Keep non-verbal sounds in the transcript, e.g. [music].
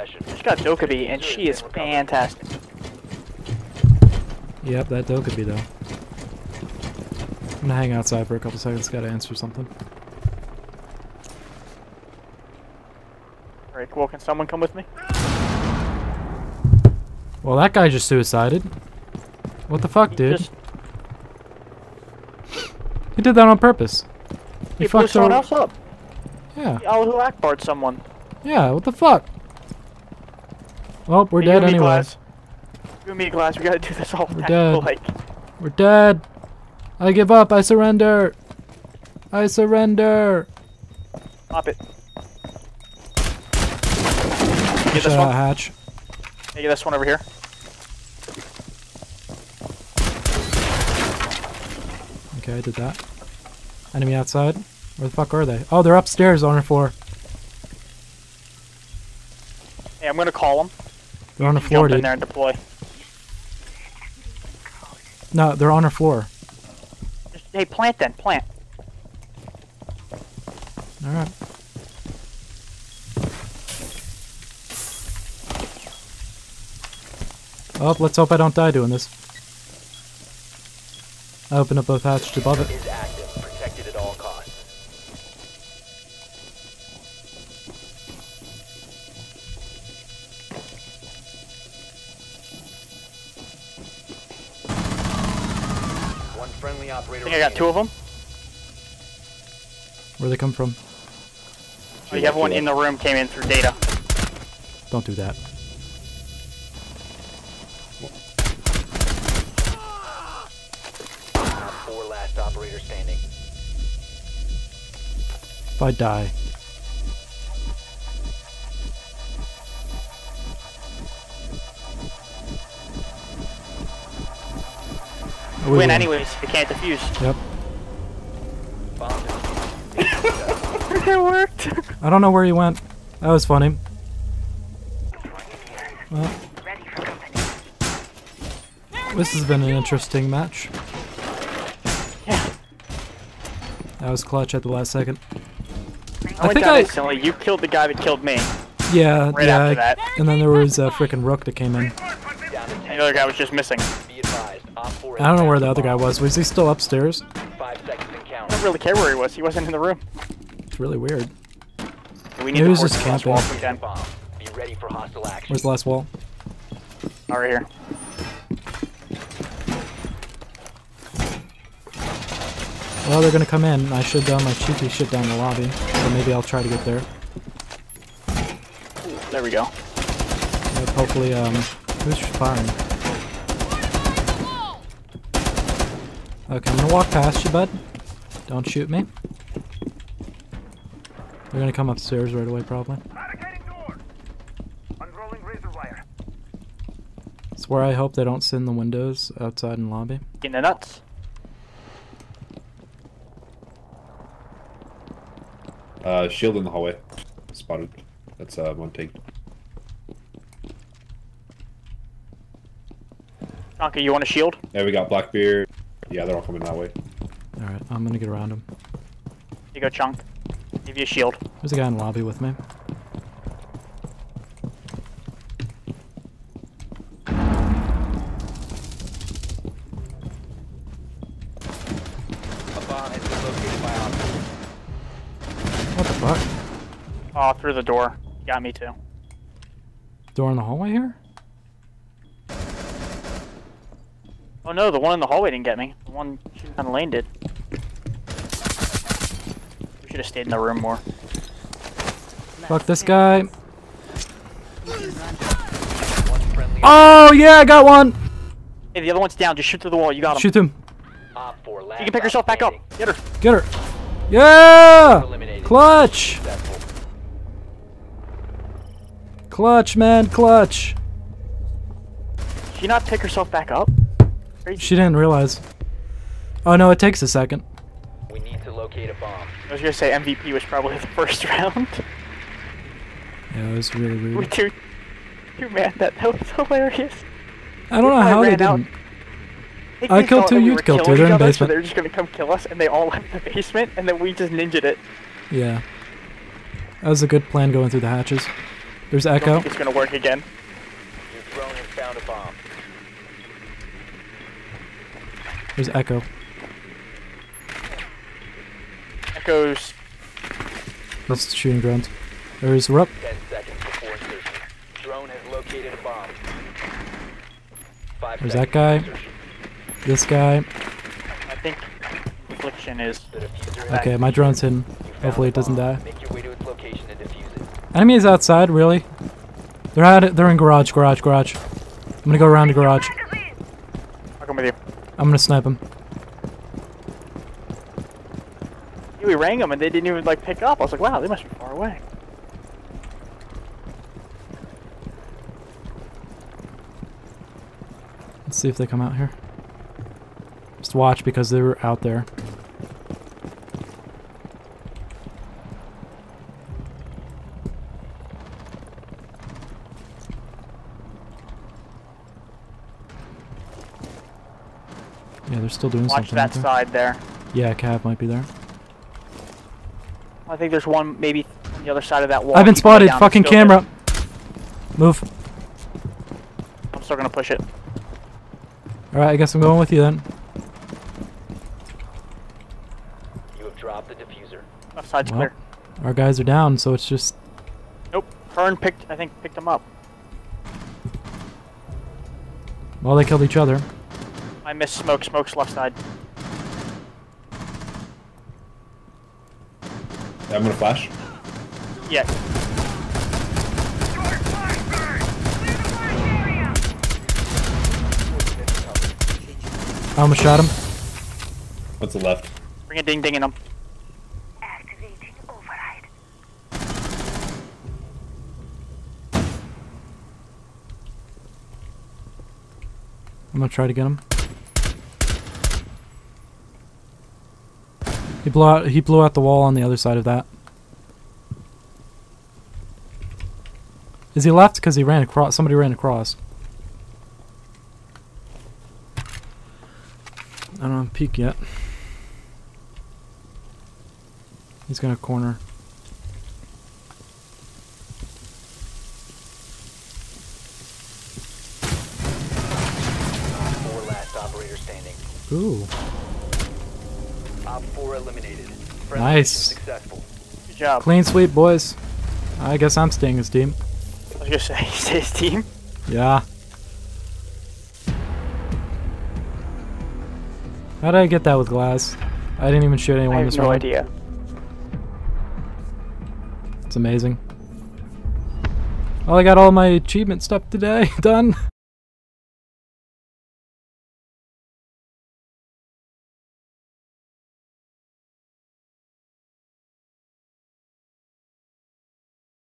possession. She's got Dokkaebi, and she is fantastic. Yep, that be though. I'm gonna hang outside for a couple seconds. Gotta answer something. Alright, cool. Can someone come with me? Well, that guy just suicided. What the fuck, He dude? Just, He did that on purpose. He he blew fucked someone else up. Yeah, He Allahu Akbar'd someone. yeah. What the fuck? Well, we're Hey, dead you and me, anyway. Glass. You and me, Glass. We gotta do this all We're dead. [laughs] like. We're dead. I give up. I surrender. I surrender. Pop it. Push Get this one. hatch. Hey, get this one over here. Okay, I did that. Enemy outside. Where the fuck are they? Oh, they're upstairs on our floor. Hey, I'm gonna call them. They're on the floor, Jump in there and deploy. No, they're on our floor. Just, hey, plant then. Plant. All right. Oh, let's hope I don't die doing this. I open up both hatches above it. One friendly I operator. think I got two of them. Where they come from? Oh, you have one in the room. Came in through data. Don't do that. Four last operator standing. If I die. We Win anyways. You can't defuse. Yep. [laughs] It worked. I don't know where he went. That was funny. Well, this has been an interesting match. Yeah. That was clutch at the last second. I, went think I- instantly. You killed the guy that killed me. Yeah, Right yeah. after that. And then there was a freaking rook that came in. Down The other guy was just missing. Be advised. Op 4 I don't know where the other guy was. Was he still upstairs? Five seconds and I don't really care where he was. He wasn't in the room. It's really weird. We Maybe need he was to just force the last camping. wall if we Be ready for hostile action. Where's the last wall? All right here. Well, they're gonna come in. I should uh, my cheeky shit down the lobby. So maybe I'll try to get there. There we go. But hopefully, um, who's firing? Okay, I'm gonna walk past you, bud. Don't shoot me. They're gonna come upstairs right away, probably. Barricading door. Unrolling razor wire. It's where I hope they don't sin the windows outside in lobby. In the nuts. Uh, shield in the hallway. Spotted. That's uh one take. Donka, you want a shield? Yeah, we got Blackbeard. Yeah, they're all coming that way. All right, I'm gonna get around him. Here you go, Chunk. Give you a shield. There's a guy in the lobby with me. A bomb has been located by What the fuck? Oh, through the door. Got me too. Door in the hallway here? Oh no, the one in the hallway didn't get me. The one shooting down the lane did. We should have stayed in the room more. Fuck this guy. Oh, oh yeah, I got one. Hey, the other one's down. Just shoot through the wall. You got him. Shoot him. Op 4 last You can pick yourself back up. Get her. Get her. Yeah. Clutch. Clutch, man. Clutch. Did she not pick herself back up? Crazy. She didn't realize. Oh no, it takes a second. We need to locate a bomb. I was gonna say MVP was probably [laughs] the first round. Yeah, it was really weird. we weird. too, too mad that that was hilarious. I don't know how they didn't. They- I killed two, that we you'd were killed two, killing they're in other, basement. So they're just gonna come kill us, and they all [laughs] left the basement, and then we just ninjaed it. Yeah. That was a good plan going through the hatches. There's Echo. it's gonna work again. Your drone has found a bomb. There's Echo. Echoes. He's shooting drones. There's Rup. 10 seconds before insertion. Drone has located a bomb. Five There's that guy. insertion. This guy. I think affliction is. The defuser has Okay, my drone's hidden. Hopefully it doesn't die. Make your way to its location and defuse it. Enemies outside, really? They're at it. They're in garage, garage, garage. I'm gonna go around the garage. I'll come with you. I'm gonna snipe him. We rang them and they didn't even like pick up. I was like, wow, they must be far away. Let's see if they come out here. Just watch because they were out there. Yeah, they're still doing Watch something. that out there. side there. Yeah, Cav might be there. I think there's one maybe on the other side of that wall. I've been spotted. down, Fucking it's still camera. Move. I'm still gonna push it. All right, I guess I'm going with you then. You have dropped the defuser. Left side's Well. clear. Our guys are down, so it's just Nope. Fern picked. I think picked them up. well, they killed each other. I missed smoke. Smoke's left side. Yeah, I'm gonna flash. Yeah. I almost shot him. What's the left? Bring a ding ding in them. Activating override. I'm gonna try to get him. He blew out. He blew out the wall on the other side of that. Is he left? Because he ran across. Somebody ran across. I don't have peek yet. He's gonna corner. Four last operator standing. Ooh, Op 4 eliminated. Friendly Nice. Successful. Good job. clean sweep, boys. I guess I'm staying as team. I was gonna say [laughs] he's his team. Yeah. How did I get that with glass? I didn't even shoot anyone I have this no round. idea. It's amazing. Well, I got all my achievement stuff today [laughs] done.